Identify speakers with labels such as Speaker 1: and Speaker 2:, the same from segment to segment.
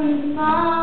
Speaker 1: When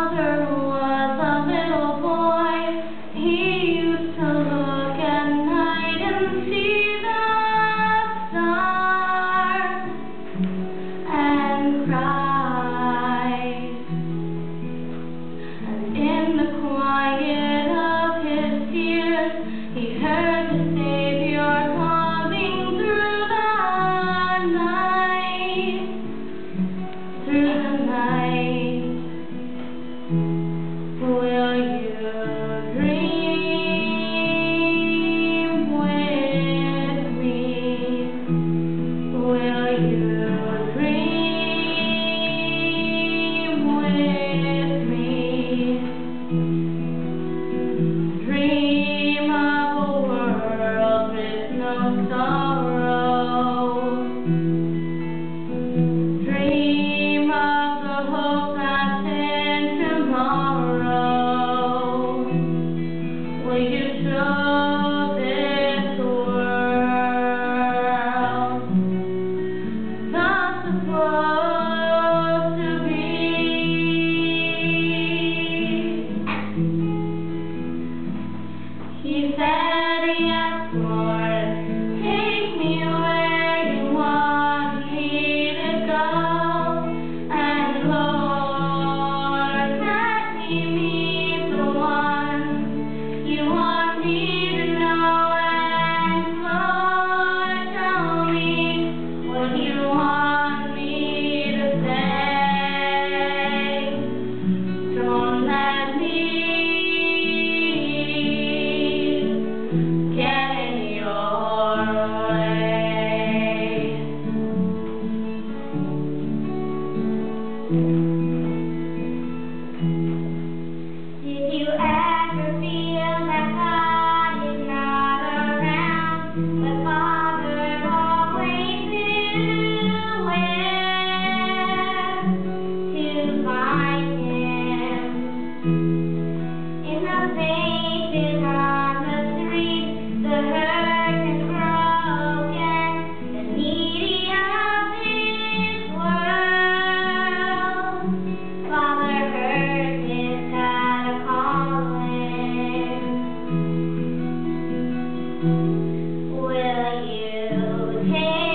Speaker 1: take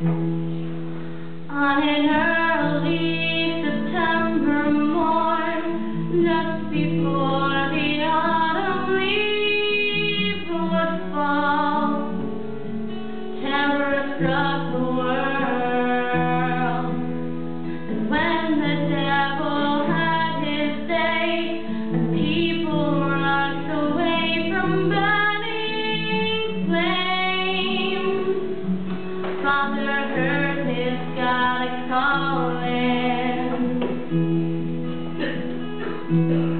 Speaker 1: On an early In